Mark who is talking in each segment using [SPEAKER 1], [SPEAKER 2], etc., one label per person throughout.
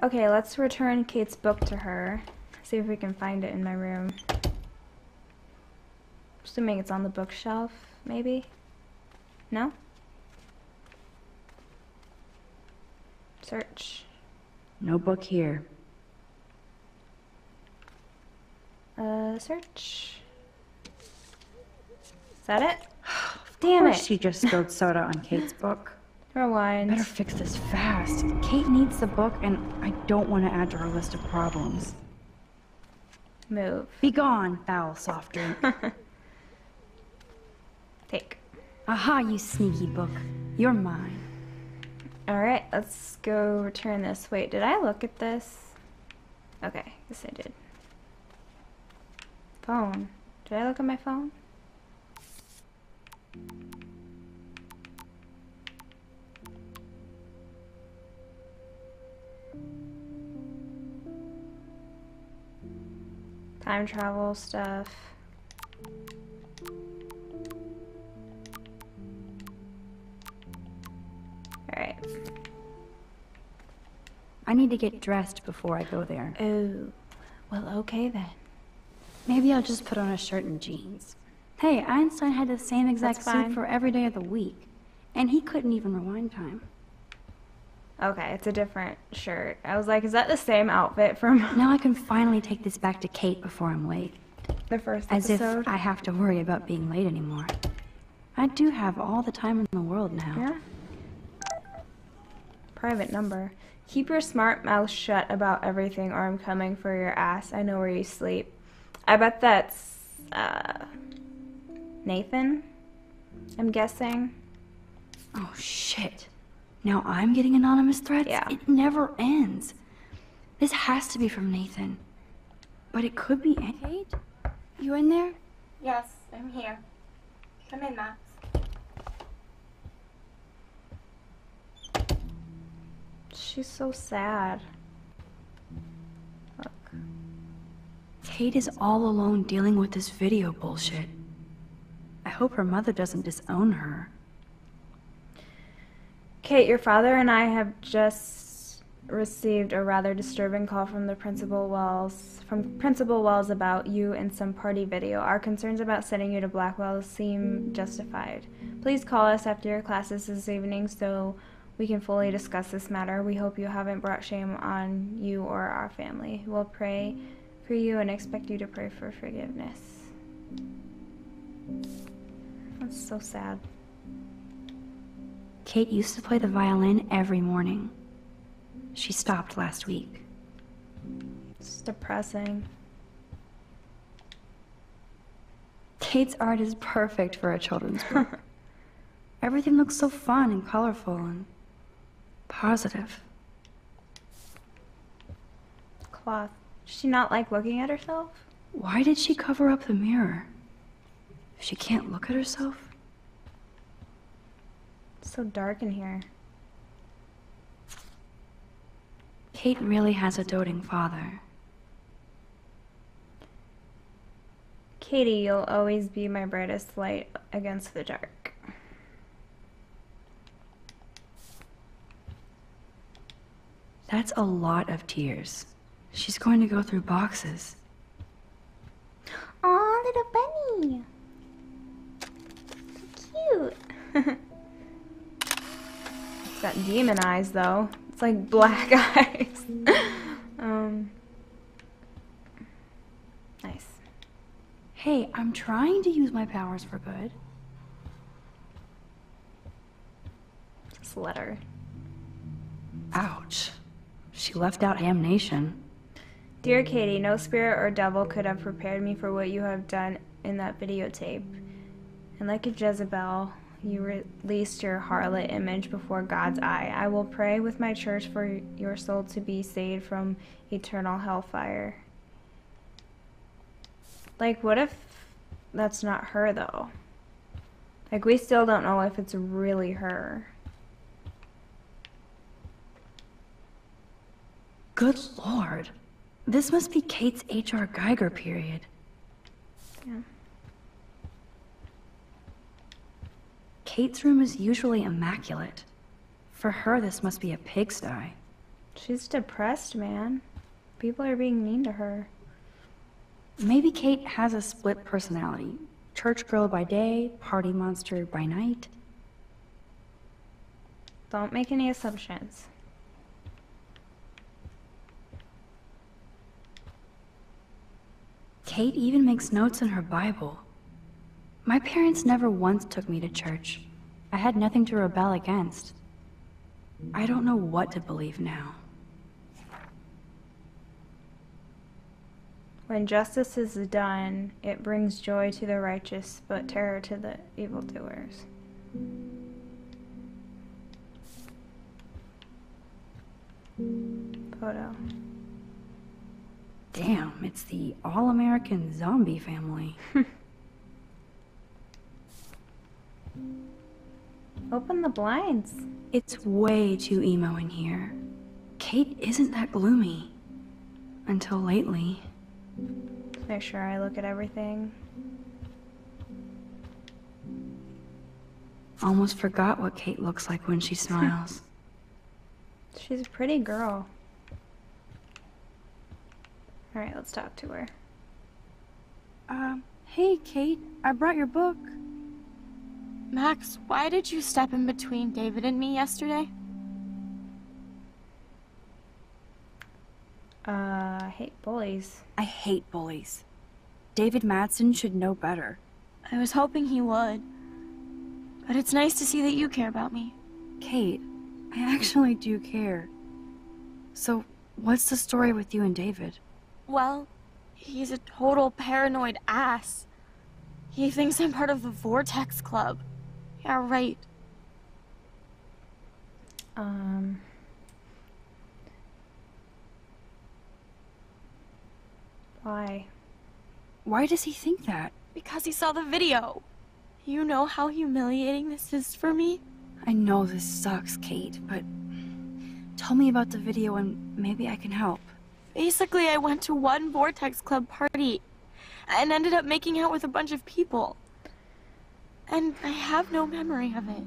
[SPEAKER 1] Okay, let's return Kate's book to her. See if we can find it in my room. Assuming it's on the bookshelf, maybe? No? Search.
[SPEAKER 2] No book here.
[SPEAKER 1] Uh, search. Is that it? Damn it.
[SPEAKER 2] She just spilled soda on Kate's book.
[SPEAKER 1] Rewind.
[SPEAKER 2] Better fix this fast. Kate needs the book, and I don't want to add to her list of problems.
[SPEAKER 1] Move.
[SPEAKER 2] Be gone, foul soft drink.
[SPEAKER 1] Take.
[SPEAKER 2] Aha, you sneaky book. You're mine.
[SPEAKER 1] Alright, let's go return this. Wait, did I look at this? Okay, yes I did. Phone. Did I look at my phone? Time travel stuff. Alright.
[SPEAKER 2] I need to get dressed before I go there.
[SPEAKER 1] Oh, well, okay then.
[SPEAKER 2] Maybe I'll just put on a shirt and jeans. Hey, Einstein had the same exact suit for every day of the week. And he couldn't even rewind time.
[SPEAKER 1] Okay, it's a different shirt. I was like, is that the same outfit from
[SPEAKER 2] Now I can finally take this back to Kate before I'm late.
[SPEAKER 1] the first
[SPEAKER 2] As
[SPEAKER 1] episode?
[SPEAKER 2] if I have to worry about being late anymore. I do have all the time in the world now.
[SPEAKER 1] Yeah. Private number. Keep your smart mouth shut about everything or I'm coming for your ass. I know where you sleep. I bet that's uh Nathan. I'm guessing.
[SPEAKER 2] Oh shit. Now I'm getting anonymous threats?
[SPEAKER 1] Yeah.
[SPEAKER 2] It never ends. This has to be from Nathan. But it could be Kate? You in there?
[SPEAKER 3] Yes, I'm here. Come in, Max.
[SPEAKER 1] She's so sad. Look.
[SPEAKER 2] Kate is all alone dealing with this video bullshit. I hope her mother doesn't disown her.
[SPEAKER 1] Kate, your father and I have just received a rather disturbing call from the principal Wells from Principal Wells about you and some party video. Our concerns about sending you to Blackwell seem justified. Please call us after your classes this evening so we can fully discuss this matter. We hope you haven't brought shame on you or our family. We'll pray for you and expect you to pray for forgiveness. That's so sad.
[SPEAKER 2] Kate used to play the violin every morning. She stopped last week.
[SPEAKER 1] It's depressing.
[SPEAKER 2] Kate's art is perfect for a children's book. Everything looks so fun and colorful and positive.
[SPEAKER 1] Cloth. Does she not like looking at herself?
[SPEAKER 2] Why did she cover up the mirror? If she can't look at herself?
[SPEAKER 1] It's so dark in here.
[SPEAKER 2] Kate really has a doting father.
[SPEAKER 1] Katie, you'll always be my brightest light against the dark.
[SPEAKER 2] That's a lot of tears. She's going to go through boxes.
[SPEAKER 1] Got demon eyes, though. It's like black eyes. um. Nice.
[SPEAKER 2] Hey, I'm trying to use my powers for good.
[SPEAKER 1] This letter.
[SPEAKER 2] Ouch. She left out damnation.
[SPEAKER 1] Dear Katie, no spirit or devil could have prepared me for what you have done in that videotape. And like a Jezebel, you released your harlot image before God's eye. I will pray with my church for your soul to be saved from eternal hellfire. Like, what if that's not her, though? Like, we still don't know if it's really her.
[SPEAKER 2] Good lord. This must be Kate's H.R. Giger period.
[SPEAKER 1] Yeah.
[SPEAKER 2] Kate's room is usually immaculate. For her, this must be a pigsty.
[SPEAKER 1] She's depressed, man. People are being mean to her.
[SPEAKER 2] Maybe Kate has a split personality. Church girl by day, party monster by night.
[SPEAKER 1] Don't make any assumptions.
[SPEAKER 2] Kate even makes notes in her Bible. My parents never once took me to church. I had nothing to rebel against. I don't know what to believe now.
[SPEAKER 1] When justice is done, it brings joy to the righteous, but terror to the evildoers. Photo.
[SPEAKER 2] Damn, it's the all American zombie family.
[SPEAKER 1] Open the blinds.
[SPEAKER 2] It's way too emo in here. Kate isn't that gloomy. Until lately.
[SPEAKER 1] Make sure I look at everything.
[SPEAKER 2] Almost forgot what Kate looks like when she smiles.
[SPEAKER 1] She's a pretty girl. Alright, let's talk to her.
[SPEAKER 2] um, hey, Kate, I brought your book.
[SPEAKER 3] Max, why did you step in between David and me yesterday?
[SPEAKER 1] Uh, I hate bullies.
[SPEAKER 2] I hate bullies. David Madsen should know better.
[SPEAKER 3] I was hoping he would. But it's nice to see that you care about me.
[SPEAKER 2] Kate, I actually do care. So, what's the story with you and David?
[SPEAKER 3] Well, he's a total paranoid ass. He thinks I'm part of the Vortex Club. Yeah, right.
[SPEAKER 1] Um. Why?
[SPEAKER 2] Why does he think that?
[SPEAKER 3] Because he saw the video. You know how humiliating this is for me?
[SPEAKER 2] I know this sucks, Kate, but tell me about the video and maybe I can help.
[SPEAKER 3] Basically, I went to one Vortex Club party and ended up making out with a bunch of people. And I have no memory of it.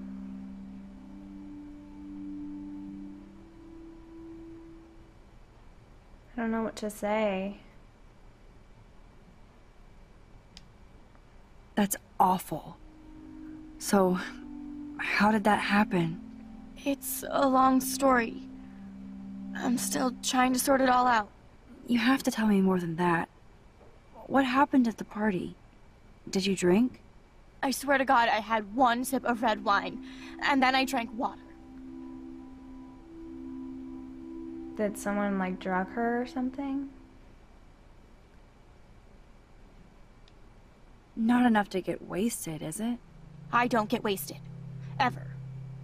[SPEAKER 1] I don't know what to say.
[SPEAKER 2] That's awful. So, how did that happen?
[SPEAKER 3] It's a long story. I'm still trying to sort it all out.
[SPEAKER 2] You have to tell me more than that. What happened at the party? Did you drink?
[SPEAKER 3] I swear to God, I had one sip of red wine, and then I drank water.
[SPEAKER 1] Did someone like drug her or something?
[SPEAKER 2] Not enough to get wasted, is it?
[SPEAKER 3] I don't get wasted. Ever.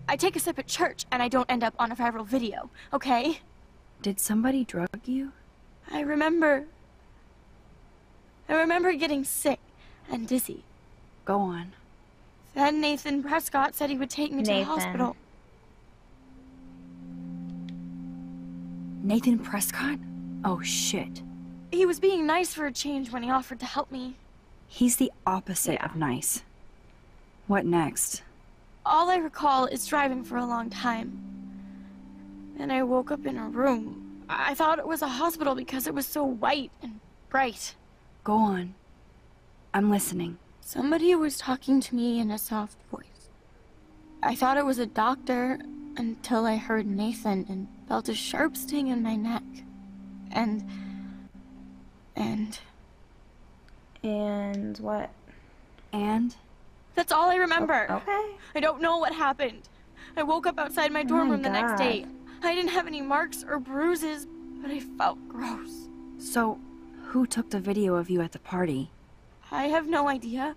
[SPEAKER 3] I take a sip at church, and I don't end up on a viral video, okay?
[SPEAKER 2] Did somebody drug you?
[SPEAKER 3] I remember. I remember getting sick and dizzy.
[SPEAKER 2] Go on.
[SPEAKER 3] Then Nathan Prescott said he would take me to the hospital.
[SPEAKER 2] Nathan Prescott? Oh shit.
[SPEAKER 3] He was being nice for a change when he offered to help me.
[SPEAKER 2] He's the opposite
[SPEAKER 1] Yeah.
[SPEAKER 2] of nice. What next?
[SPEAKER 3] All I recall is driving for a long time. Then I woke up in a room. I I thought it was a hospital because it was so white and bright.
[SPEAKER 2] Go on. I'm listening.
[SPEAKER 3] Somebody was talking to me in a soft voice. I thought it was a doctor until I heard Nathan and felt a sharp sting in my neck. And. and.
[SPEAKER 1] And what?
[SPEAKER 2] And?
[SPEAKER 3] That's all I remember.
[SPEAKER 1] Okay.
[SPEAKER 3] I don't know what happened. I woke up outside my
[SPEAKER 1] Oh
[SPEAKER 3] dorm
[SPEAKER 1] my
[SPEAKER 3] room the next day. I didn't have any marks or bruises, but I felt gross.
[SPEAKER 2] So, who took the video of you at the party?
[SPEAKER 3] I have no idea.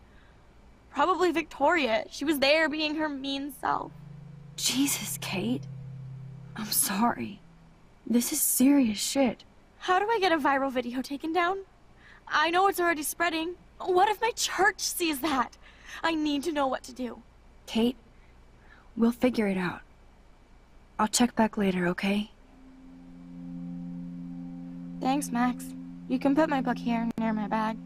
[SPEAKER 3] Probably Victoria. She was there being her mean self.
[SPEAKER 2] Jesus, Kate. I'm sorry. This is serious shit.
[SPEAKER 3] How do I get a viral video taken down? I know it's already spreading. What if my church sees that? I need to know what to do.
[SPEAKER 2] Kate, we'll figure it out. I'll check back later, okay?
[SPEAKER 3] Thanks, Max. You can put my book here near my bag.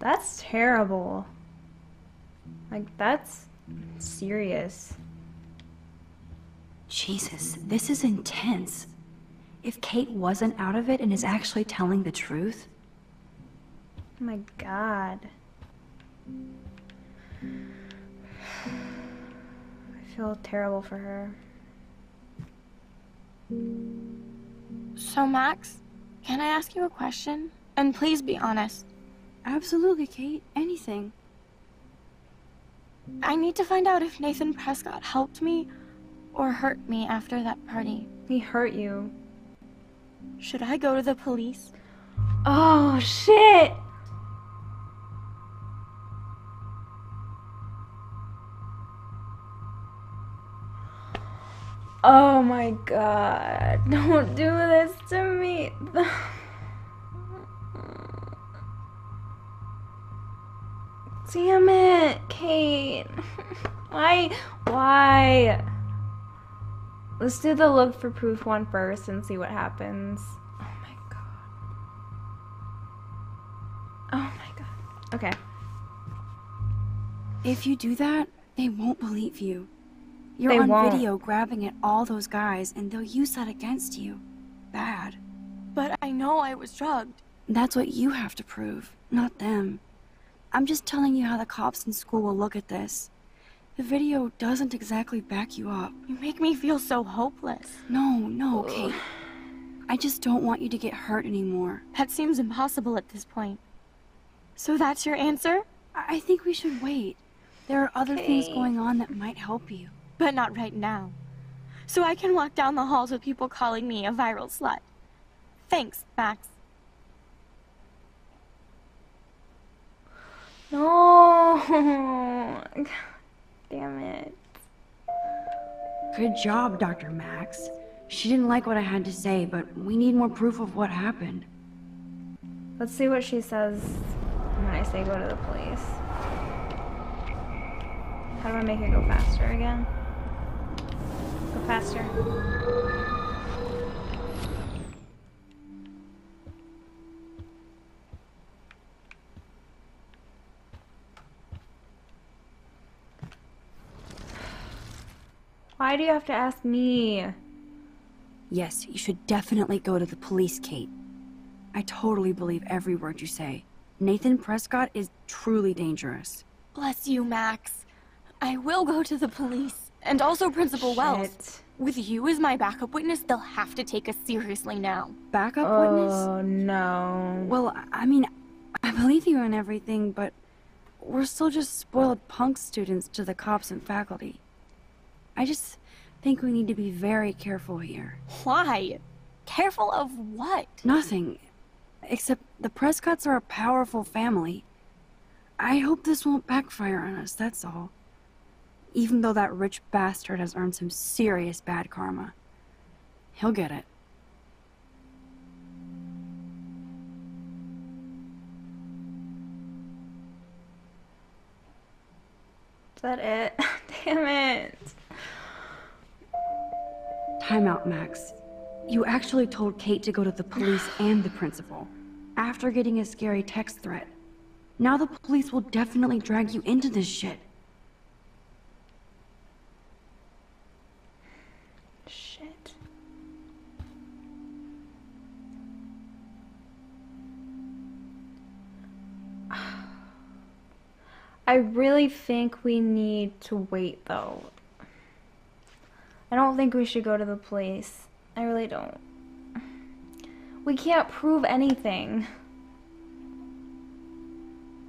[SPEAKER 1] That's terrible. Like, that's serious.
[SPEAKER 2] Jesus, this is intense. If Kate wasn't out of it and is actually telling the truth,
[SPEAKER 1] Oh my god. I feel terrible for her.
[SPEAKER 3] So, Max, can I ask you a question? And please be honest.
[SPEAKER 2] Absolutely, Kate, anything.
[SPEAKER 3] I need to find out if Nathan Prescott helped me or hurt me after that party.
[SPEAKER 1] He hurt you.
[SPEAKER 3] Should I go to the police?
[SPEAKER 1] Oh shit! Oh my god. Don't do this to me. Damn it, Kate. Why? Why? Let's do the look for proof one first and see what happens. Oh my god. Oh my god. Okay.
[SPEAKER 2] If you do that, they won't believe you. You're
[SPEAKER 1] They
[SPEAKER 2] on
[SPEAKER 1] won't.
[SPEAKER 2] video grabbing at all those guys, and they'll use that against you. Bad.
[SPEAKER 3] But I know I was drugged.
[SPEAKER 2] That's what you have to prove, not them. I'm just telling you how the cops in school will look at this. The video doesn't exactly back you up.
[SPEAKER 3] You make me feel so hopeless.
[SPEAKER 2] No, no, Kate. I just don't want you to get hurt anymore.
[SPEAKER 3] That seems impossible at this point. So that's your answer?
[SPEAKER 2] I I think we should wait. There are other things going on that might help you.
[SPEAKER 3] But not right now. So I can walk down the halls with people calling me a viral slut. Thanks, Max.
[SPEAKER 1] No. God damn it.
[SPEAKER 2] Good job, Dr. Max. She didn't like what I had to say, but we need more proof of what happened.
[SPEAKER 1] Let's see what she says when I say go to the police. How do I make it go faster again? Go faster. Why do you have to ask me?
[SPEAKER 2] Yes, you should definitely go to the police, Kate. I totally believe every word you say. Nathan Prescott is truly dangerous.
[SPEAKER 3] Bless you, Max. I will go to the police. And also Principal Wells. With you as my backup witness, they'll have to take us seriously now.
[SPEAKER 2] Backup witness?
[SPEAKER 1] Oh no.
[SPEAKER 2] Well, I- I mean, I believe you and everything, but we're still just spoiled punk students to the cops and faculty. I just think we need to be very careful here.
[SPEAKER 3] Why? Careful of what?
[SPEAKER 2] Nothing. Except the Prescotts are a powerful family. I hope this won't backfire on us, that's all. Even though that rich bastard has earned some serious bad karma. He'll get it.
[SPEAKER 1] Is that it? Damn it.
[SPEAKER 2] Time out, Max. You actually told Kate to go to the police and the principal after getting a scary text threat. Now the police will definitely drag you into this shit.
[SPEAKER 1] Shit. I really think we need to wait though. I don't think we should go to the police. I really don't. We can't prove anything.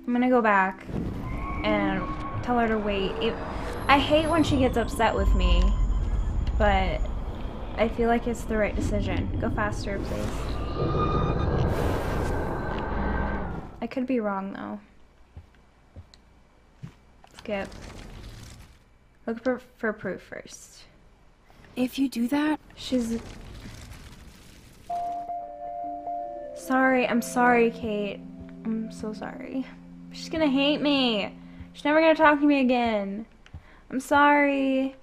[SPEAKER 1] I'm gonna go back and tell her to wait. It, I hate when she gets upset with me, but I feel like it's the right decision. Go faster, please. I could be wrong though. Skip. Look for, for proof first.
[SPEAKER 2] If you do that,
[SPEAKER 1] She's. Sorry, I'm sorry, Kate. I'm so sorry. She's gonna hate me. She's never gonna talk to me again. I'm sorry.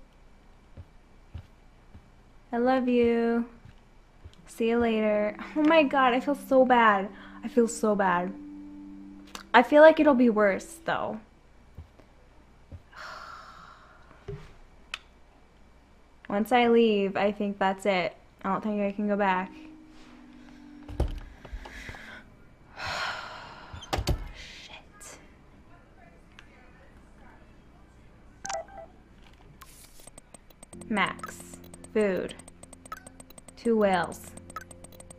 [SPEAKER 1] I love you. See you later. Oh my god, I feel so bad. I feel so bad. I feel like it'll be worse, though. Once I leave, I think that's it. I don't think I can go back. Shit. Max. Food. Two whales.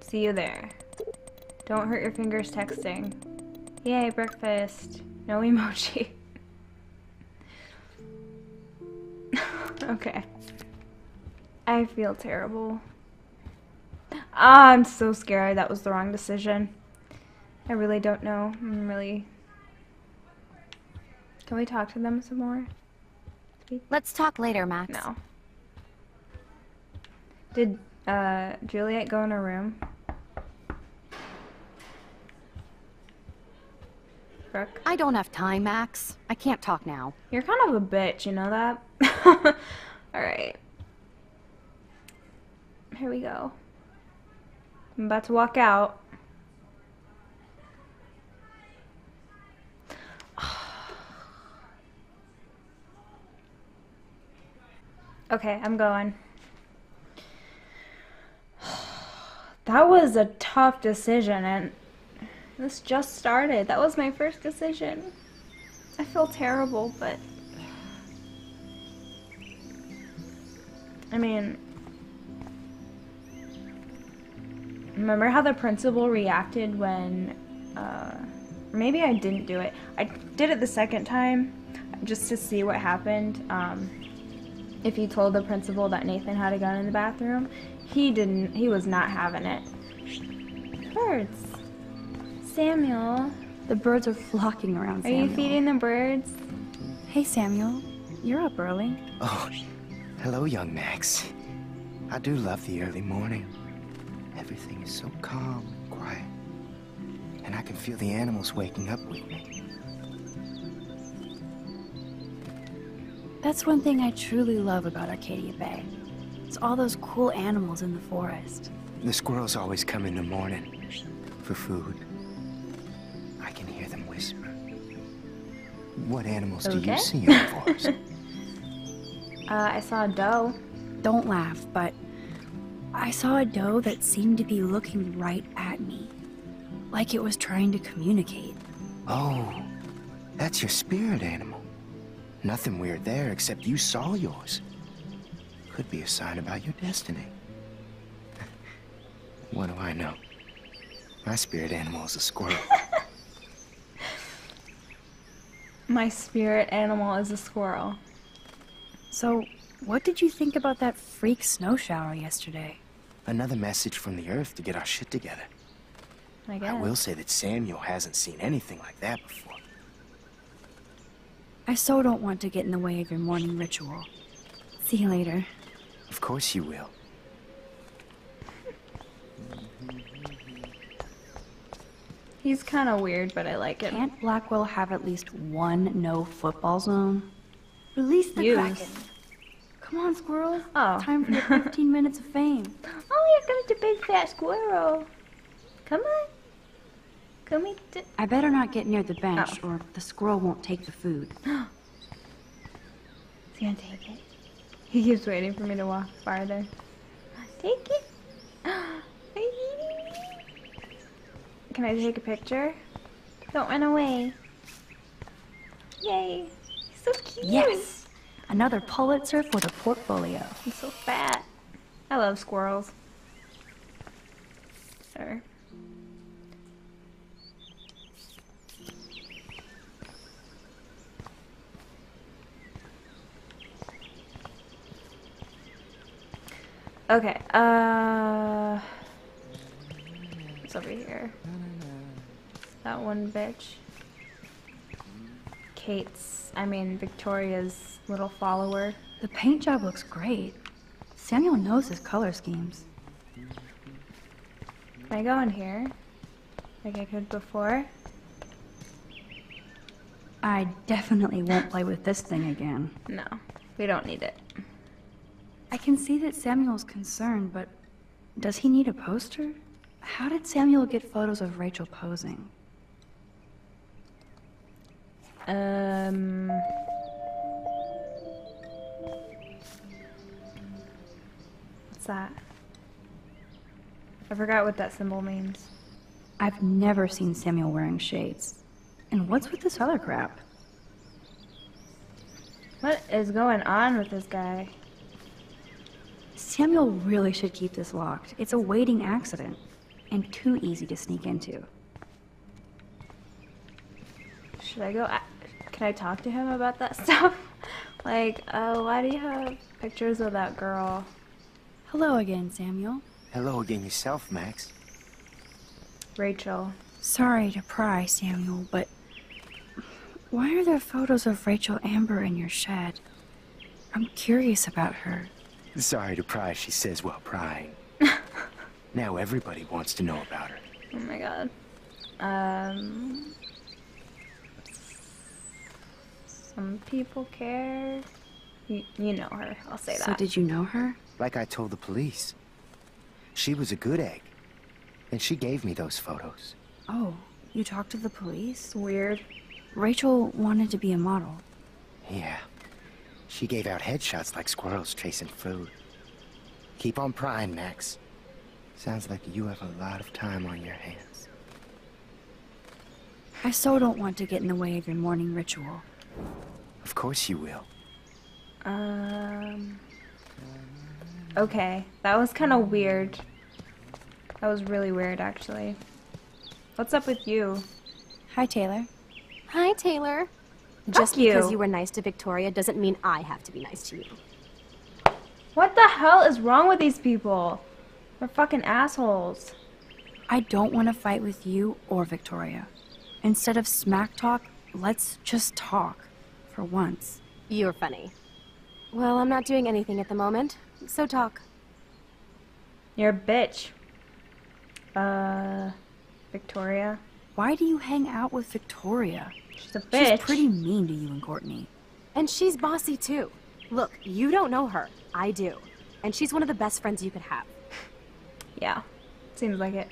[SPEAKER 1] See you there. Don't hurt your fingers texting. Yay, breakfast. No emoji. okay. I feel terrible. Ah, I'm so scared. That was the wrong decision. I really don't know. I'm really. Can we talk to them some more?
[SPEAKER 4] Let's talk later, Max.
[SPEAKER 1] No. Did uh, Juliet go in her room? Brooke?
[SPEAKER 4] I don't have time, Max. I can't talk now.
[SPEAKER 1] You're kind of a bitch, you know that? Alright. Here we go. I'm about to walk out. Okay, I'm going. That was a tough decision, and this just started. That was my first decision. I feel terrible, but. I mean. Remember how the principal reacted when. Uh, maybe I didn't do it. I did it the second time just to see what happened. Um, if you told the principal that Nathan had a gun in the bathroom, he didn't, he was not having it. Birds. Samuel,
[SPEAKER 2] The birds are flocking around
[SPEAKER 1] are you feeding the birds?
[SPEAKER 2] Hey, Samuel. You're up early.
[SPEAKER 5] Oh, hello, young Max. I do love the early morning. Everything is so calm and quiet. And I can feel the animals waking up with me.
[SPEAKER 2] That's one thing I truly love about Arcadia Bay. It's all those cool animals in the forest.
[SPEAKER 5] The squirrels always come in the morning for food. I can hear them whisper. What animals do you see in the forest?
[SPEAKER 1] Uh, I saw a doe.
[SPEAKER 2] Don't laugh, but I saw a doe that seemed to be looking right at me. Like it was trying to communicate.
[SPEAKER 5] oh, that's your spirit animal. Nothing weird there except you saw yours. Could be a sign about your destiny. What do I know? My spirit animal is a squirrel.
[SPEAKER 1] My spirit animal is a squirrel.
[SPEAKER 2] So, what did you think about that freak snow shower yesterday?
[SPEAKER 5] Another message from the Earth to get our shit together.
[SPEAKER 1] I guess.
[SPEAKER 5] I will say that Samuel hasn't seen anything like that before.
[SPEAKER 2] I so don't want to get in the way of your morning ritual. See you later.
[SPEAKER 5] Of course you will.
[SPEAKER 1] He's kind of weird, but I like it.
[SPEAKER 2] Can't Blackwell have at least one no football zone? Release the
[SPEAKER 1] Use.
[SPEAKER 2] Kraken. Come on, squirrel.
[SPEAKER 1] Oh.
[SPEAKER 2] Time for your 15 minutes of fame.
[SPEAKER 1] Oh, here comes the big fat squirrel. Come on. Come eat it.
[SPEAKER 2] I better not get near the oh. bench,
[SPEAKER 1] Oh.
[SPEAKER 2] or the squirrel won't take the food.
[SPEAKER 1] He's gonna take it. He keeps waiting for me to walk farther. Take it. Are you eating me? Can I take a picture? Don't run away. Yay. He's so cute.
[SPEAKER 2] Yes! Another Pulitzer for the portfolio.
[SPEAKER 1] I'm so fat. I love squirrels. Sure. Okay, uh... It's over here. That one bitch. Kate's, I mean, Victoria's little follower.
[SPEAKER 2] The paint job looks great. Samuel knows his color schemes.
[SPEAKER 1] Can I go in here? Like I could before?
[SPEAKER 2] I definitely won't play with this thing again.
[SPEAKER 1] No, we don't need it.
[SPEAKER 2] I can see that Samuel's concerned, but does he need a poster? How did Samuel get photos of Rachel posing?
[SPEAKER 1] Um. that? I forgot what that symbol means.
[SPEAKER 2] I've never seen Samuel wearing shades. And what's with this other crap?
[SPEAKER 1] What is going on with this guy?
[SPEAKER 2] Samuel really should keep this locked. It's a waiting accident. And too easy to sneak into.
[SPEAKER 1] Should I go? A- Can I talk to him about that stuff? like, uh, why do you have pictures of that girl?
[SPEAKER 2] Hello again, Samuel.
[SPEAKER 5] Hello again yourself, Max.
[SPEAKER 1] Rachel.
[SPEAKER 2] Sorry to pry, Samuel, but why are there photos of Rachel Amber in your shed? I'm curious about her.
[SPEAKER 5] Sorry to pry, she says while prying. now everybody wants to know about her.
[SPEAKER 1] Oh my god. Um. Some people care. You, you know her. I'll say
[SPEAKER 2] So
[SPEAKER 1] that.
[SPEAKER 2] So did you know her?
[SPEAKER 5] Like I told the police. She was a good egg. And she gave me those photos.
[SPEAKER 2] Oh, you talked to the police?
[SPEAKER 1] Weird.
[SPEAKER 2] Rachel wanted to be a model.
[SPEAKER 5] Yeah. She gave out headshots like squirrels chasing food. Keep on prying, Max. Sounds like you have a lot of time on your hands.
[SPEAKER 2] I so don't want to get in the way of your morning ritual.
[SPEAKER 5] Of course you will.
[SPEAKER 1] Um. Okay, that was kind of weird. That was really weird, actually. What's up with you?
[SPEAKER 2] Hi, Taylor.
[SPEAKER 4] Hi, Taylor.
[SPEAKER 1] Fuck
[SPEAKER 4] Just because
[SPEAKER 1] you.
[SPEAKER 4] you were nice to Victoria doesn't mean I have to be nice to you.
[SPEAKER 1] What the hell is wrong with these people? They're fucking assholes.
[SPEAKER 2] I don't want to fight with you or Victoria. Instead of smack talk, let's just talk. For once.
[SPEAKER 4] You're funny. Well, I'm not doing anything at the moment, so talk.
[SPEAKER 1] You're a bitch. Uh, Victoria.
[SPEAKER 2] Why do you hang out with Victoria?
[SPEAKER 1] She's a bitch.
[SPEAKER 2] She's pretty mean to you and Courtney.
[SPEAKER 4] And she's bossy too. Look, you don't know her. I do. And she's one of the best friends you could have.
[SPEAKER 1] Yeah, seems like it.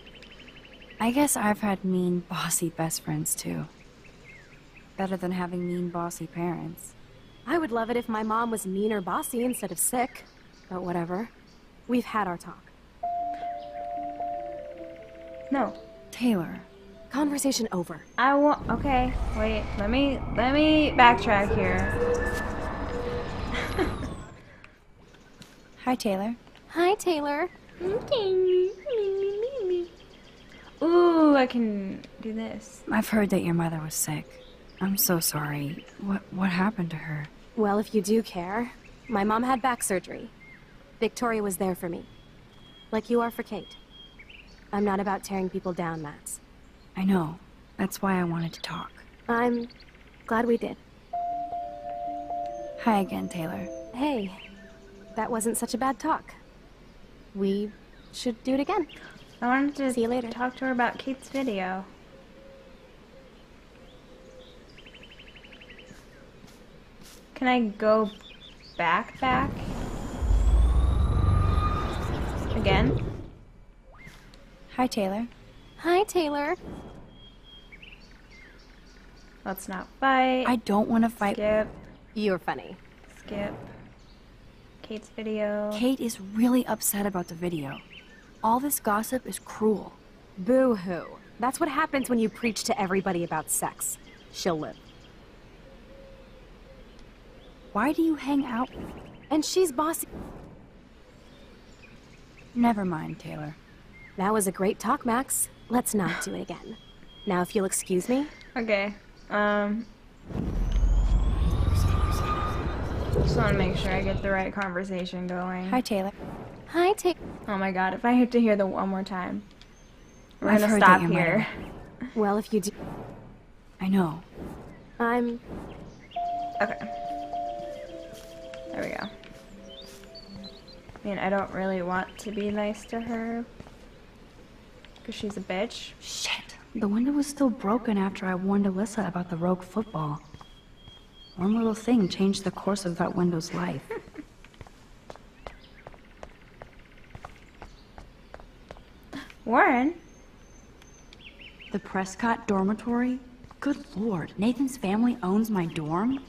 [SPEAKER 2] I guess I've had mean, bossy best friends too. Better than having mean, bossy parents.
[SPEAKER 4] I would love it if my mom was mean or bossy instead of sick. But whatever. We've had our talk.
[SPEAKER 1] No,
[SPEAKER 2] Taylor,
[SPEAKER 4] Conversation over.
[SPEAKER 1] I want. Okay, wait. Let me let me backtrack here.
[SPEAKER 2] Hi, Taylor.
[SPEAKER 4] Hi, Taylor.
[SPEAKER 1] Ooh, I can do this.
[SPEAKER 2] I've heard that your mother was sick. I'm so sorry. What what happened to her?
[SPEAKER 4] Well, if you do care, my mom had back surgery. Victoria was there for me. Like you are for Kate. I'm not about tearing people down, Max.
[SPEAKER 2] I know. That's why I wanted to talk.
[SPEAKER 4] I'm glad we did.
[SPEAKER 2] Hi again, Taylor.
[SPEAKER 4] Hey, that wasn't such a bad talk. We should do it again.
[SPEAKER 1] I wanted to
[SPEAKER 4] See you later.
[SPEAKER 1] talk to her about Kate's video. Can I go back, back? Again?
[SPEAKER 2] Hi, Taylor.
[SPEAKER 4] Hi, Taylor.
[SPEAKER 1] Let's not fight.
[SPEAKER 2] I don't want to fight.
[SPEAKER 1] Skip.
[SPEAKER 4] You're funny.
[SPEAKER 1] Skip. Kate's video.
[SPEAKER 2] Kate is really upset about the video. All this gossip is cruel.
[SPEAKER 4] Boo hoo. That's what happens when you preach to everybody about sex. She'll live.
[SPEAKER 2] Why do you hang out?
[SPEAKER 4] And she's bossy.
[SPEAKER 2] Never mind, Taylor.
[SPEAKER 4] That was a great talk, Max. Let's not do it again. Now, if you'll excuse me.
[SPEAKER 1] Okay. Um. Just want to make sure I get the right conversation going.
[SPEAKER 2] Hi, Taylor.
[SPEAKER 4] Hi, Taylor.
[SPEAKER 1] Oh my god, if I have to hear the one more time. We're
[SPEAKER 2] I've
[SPEAKER 1] gonna
[SPEAKER 2] heard
[SPEAKER 1] stop
[SPEAKER 2] that
[SPEAKER 1] here.
[SPEAKER 4] Well, if you do.
[SPEAKER 2] I know.
[SPEAKER 4] I'm.
[SPEAKER 1] Okay. There we go. I mean, I don't really want to be nice to her. Because she's a bitch.
[SPEAKER 2] Shit. The window was still broken after I warned Alyssa about the rogue football. One little thing changed the course of that window's life.
[SPEAKER 1] Warren?
[SPEAKER 2] The Prescott dormitory? Good lord, Nathan's family owns my dorm?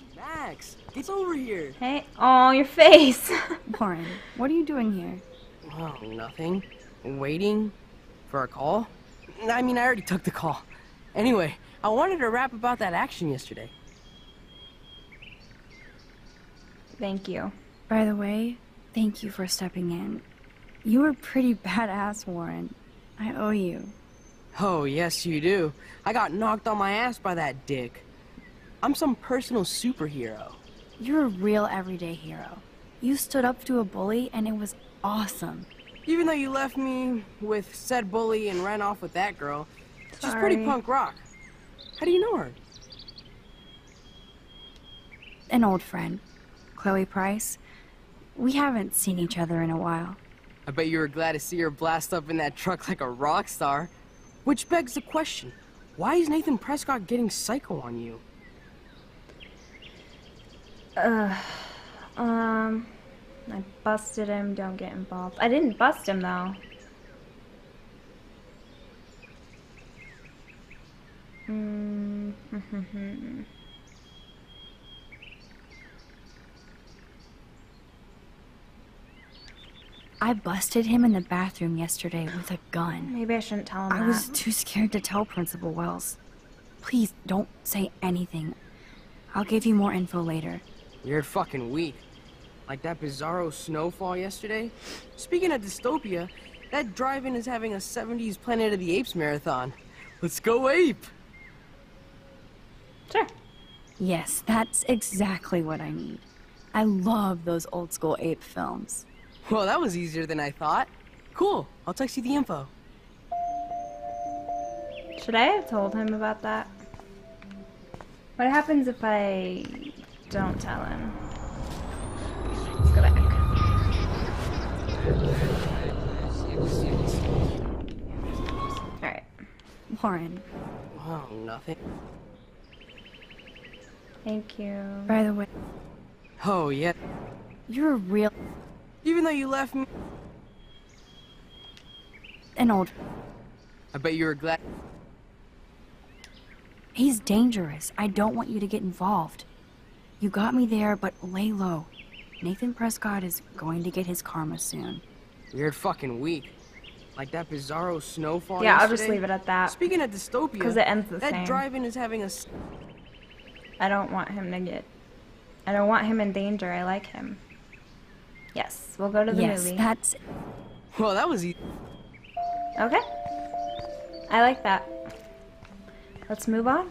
[SPEAKER 6] Max, it's over here.
[SPEAKER 1] Hey. Oh, your face.
[SPEAKER 2] Warren, what are you doing here?
[SPEAKER 6] Oh, nothing. Waiting for a call? I mean, I already took the call. Anyway, I wanted to rap about that action yesterday.
[SPEAKER 1] Thank you.
[SPEAKER 2] By the way, thank you for stepping in. You were pretty badass, Warren. I owe you.
[SPEAKER 6] Oh, yes, you do. I got knocked on my ass by that dick. I'm some personal superhero.
[SPEAKER 2] You're a real everyday hero. You stood up to a bully, and it was awesome.
[SPEAKER 6] Even though you left me with said bully and ran off with that girl, she's pretty punk rock. How do you know her?
[SPEAKER 2] An old friend, Chloe Price. We haven't seen each other in a while.
[SPEAKER 6] I bet you were glad to see her blast up in that truck like a rock star. Which begs the question, why is Nathan Prescott getting psycho on you?
[SPEAKER 1] Um, I busted him. Don't get involved. I didn't bust him though. Mm,
[SPEAKER 2] I busted him in the bathroom yesterday with a gun.
[SPEAKER 1] maybe I shouldn't tell him
[SPEAKER 2] I
[SPEAKER 1] that.
[SPEAKER 2] was too scared to tell Principal Wells. Please don't say anything. I'll give you more info later.
[SPEAKER 6] You're fucking weak. Like that bizarro snowfall yesterday? Speaking of dystopia, that drive-in is having a 70s Planet of the Apes marathon. Let's go ape!
[SPEAKER 1] Sure.
[SPEAKER 2] Yes, that's exactly what I need. I love those old school ape films.
[SPEAKER 6] Well, that was easier than I thought. Cool, I'll text you the info.
[SPEAKER 1] Should I have told him about that? What happens if I don't tell him? Let's go back. Alright.
[SPEAKER 2] Warren,
[SPEAKER 6] Oh, nothing.
[SPEAKER 1] Thank you.
[SPEAKER 2] by the way,
[SPEAKER 6] Oh, yeah.
[SPEAKER 2] you're a real
[SPEAKER 6] Even though you left me,
[SPEAKER 2] an old.
[SPEAKER 6] I bet you were glad.
[SPEAKER 2] He's dangerous. I don't want you to get involved. You got me there, but lay low. Nathan Prescott is going to get his karma soon.
[SPEAKER 6] You're fucking week. Like that bizarro snowfall
[SPEAKER 1] Yeah, I'll just leave it at that.
[SPEAKER 6] Speaking of dystopia,
[SPEAKER 1] 'Cause it ends the
[SPEAKER 6] that
[SPEAKER 1] same.
[SPEAKER 6] drive-in is having a... s-
[SPEAKER 1] I don't want him to get. I don't want him in danger. I like him. Yes, we'll go to the
[SPEAKER 2] yes,
[SPEAKER 1] movie.
[SPEAKER 2] that's
[SPEAKER 6] Well, that was easy.
[SPEAKER 1] Okay. I like that. Let's move on.